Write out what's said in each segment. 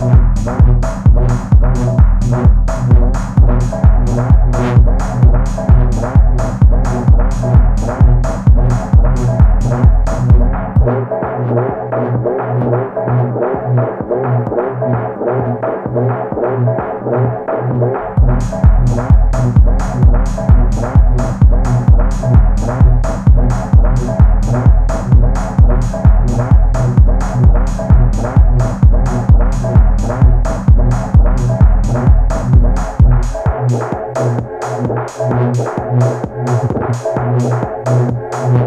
Thank you.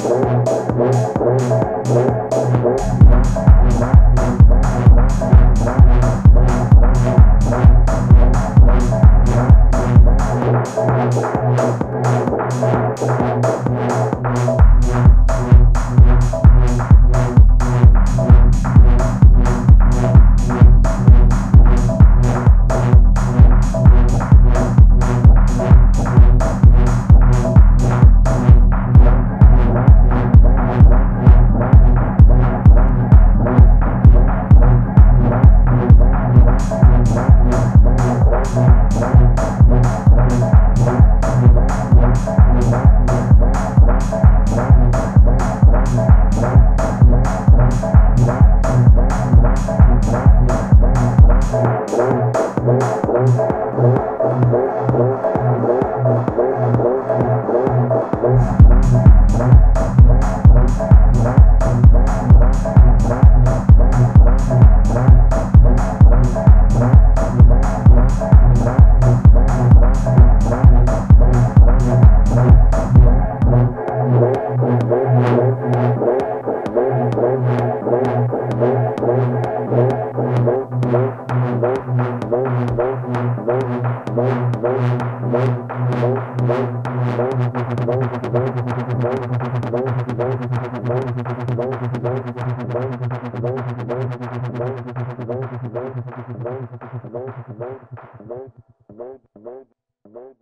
Música mode mode mode